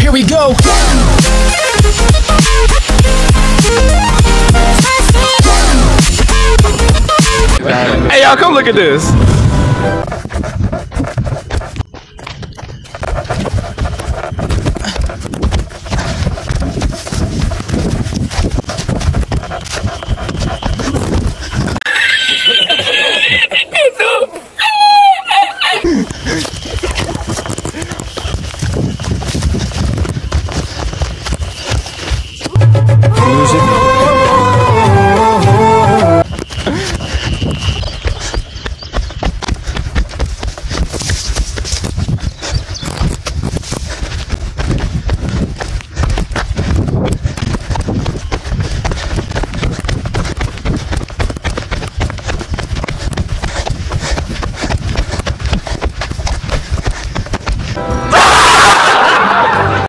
Here we go. Hey, y'all, come look at this.